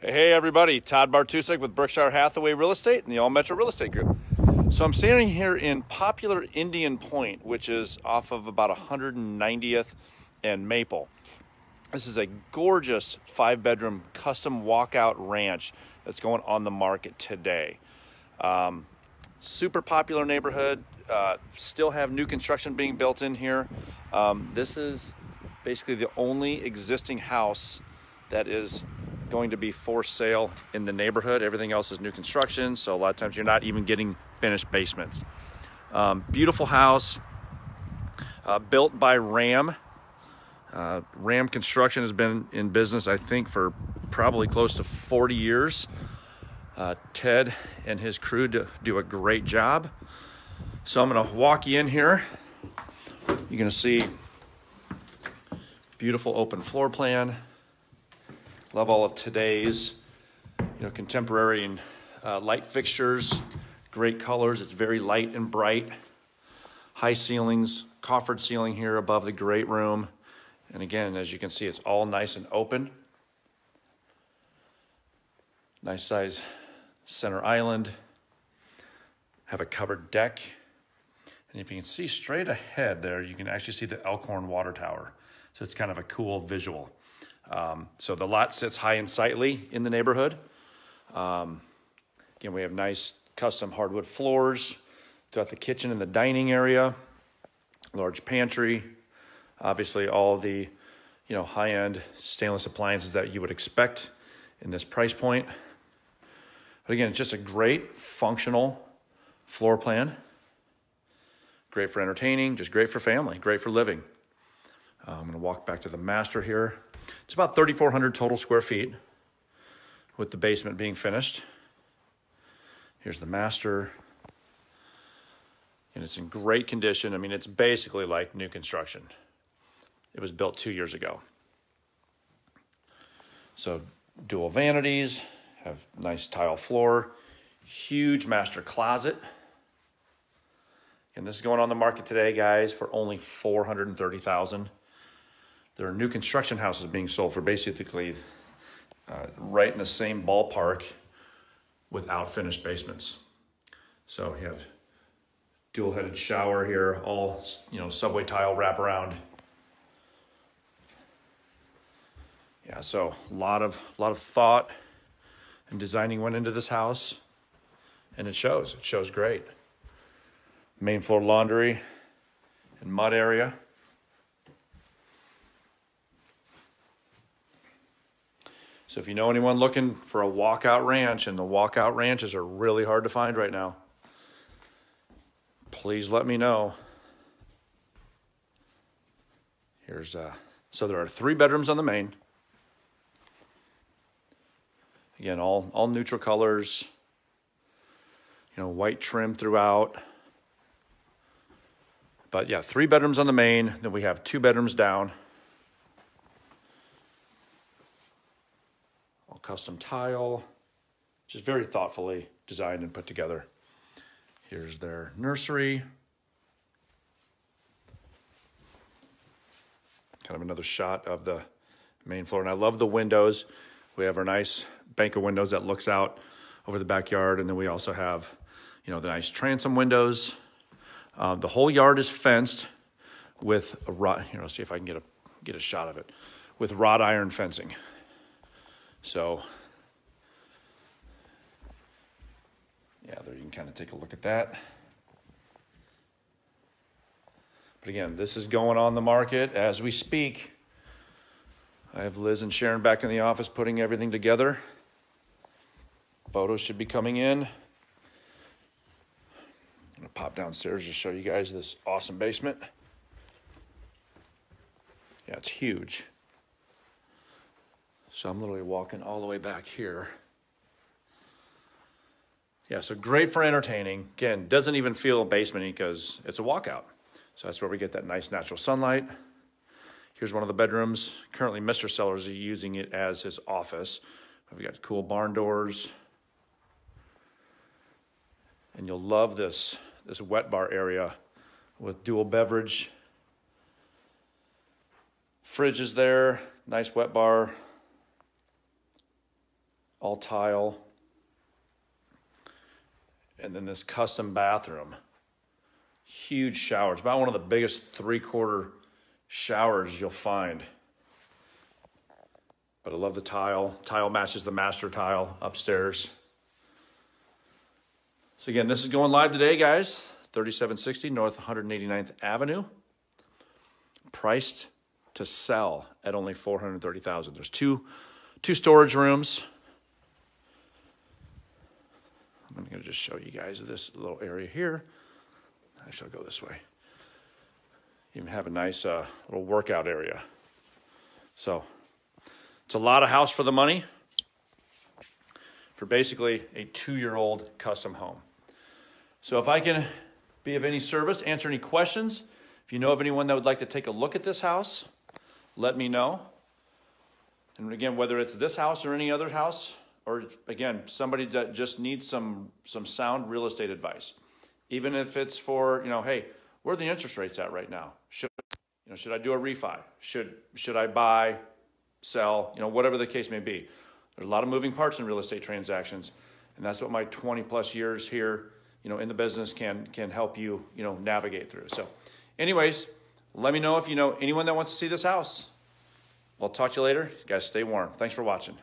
Hey, everybody, Todd Bartusek with Berkshire Hathaway Real Estate and the All Metro Real Estate Group. So I'm standing here in popular Indian Pointe, which is off of about 190th and Maple. This is a gorgeous five bedroom custom walkout ranch that's going on the market today. Um, super popular neighborhood, uh, still have new construction being built in here. Um, this is basically the only existing house that is going to be for sale in the neighborhood. Everything else is new construction, so a lot of times you're not even getting finished basements. Um, beautiful house, uh, built by Ramm. Uh, Ramm Construction has been in business, I think, for probably close to 40 years. Uh, Ted and his crew do, do, a great job. So I'm going to walk you in here. You're going to see beautiful open floor plan Love all of today's, you know, contemporary and uh, light fixtures, great colors. It's very light and bright. High ceilings, coffered ceiling here above the great room. And again, as you can see, it's all nice and open. Nice size center island. Have a covered deck. And if you can see straight ahead there, you can actually see the Elkhorn Water Tower. So it's kind of a cool visual. Um, so the lot sits high and sightly in the neighborhood. Um, again, we have nice custom hardwood floors throughout the kitchen and the dining area, large pantry, obviously all the you know high-end stainless appliances that you would expect in this price point. But again, it's just a great functional floor plan. Great for entertaining, just great for family, great for living. Uh, I'm gonna walk back to the master here. It's about 3,400 total square feet with the basement being finished. Here's the master. And it's in great condition. I mean, it's basically like new construction. It was built two years ago. So dual vanities, have nice tile floor, huge master closet. And this is going on the market today, guys, for only 430,000. There are new construction houses being sold for basically uh, right in the same ballpark without finished basements. So you have dual headed shower here, all, you know, subway tile wraparound. Yeah, so a lot of, a lot of thought and designing went into this house and it shows, it shows great. Main floor laundry and mud area. So if you know anyone looking for a walkout ranch, and the walkout ranches are really hard to find right now, please let me know. Here's uh so there are three bedrooms on the main. Again, all all neutral colors. You know, white trim throughout. But yeah, three bedrooms on the main. Then we have two bedrooms down. Custom tile, just very thoughtfully designed and put together. Here's their nursery. Kind of another shot of the main floor. And I love the windows. We have our nice bank of windows that looks out over the backyard. And then we also have, you know, the nice transom windows. Uh, the whole yard is fenced with a rod, you know, see if I can get a, get a shot of it, with wrought iron fencing. So, yeah, there you can kind of take a look at that. But again, this is going on the market as we speak. I have Liz and Sharon back in the office putting everything together. Photos should be coming in. I'm gonna pop downstairs to show you guys this awesome basement. Yeah, it's huge. So I'm literally walking all the way back here. Yeah, so great for entertaining. Again, doesn't even feel basementy because it's a walkout. So that's where we get that nice natural sunlight. Here's one of the bedrooms. Currently, Mr. Sellers is using it as his office. We've got cool barn doors. And you'll love this, this wet bar area with dual beverage. Fridge is there, nice wet bar, all tile. And then this custom bathroom. Huge showers, about one of the biggest three quarter showers you'll find. But I love the tile. Tile matches the master tile upstairs. So again, this is going live today, guys. 3760 North 189th Avenue. Priced to sell at only 430,000. There's two two storage rooms. I'm going to just show you guys this little area here. I shall go this way. Even have a nice uh, little workout area. So it's a lot of house for the money for basically a two-year-old custom home. So if I can be of any service, answer any questions, if you know of anyone that would like to take a look at this house, let me know. And again, whether it's this house or any other house, or again, somebody that just needs some some sound real estate advice. Even if it's for, you know, hey, where are the interest rates at right now? Should you know, should I do a refi? Should should I buy, sell, you know, whatever the case may be. There's a lot of moving parts in real estate transactions, and that's what my 20 plus years here, you know, in the business can can help you, you know, navigate through. So, anyways, let me know if you know anyone that wants to see this house. I'll talk to you later. You guys stay warm. Thanks for watching.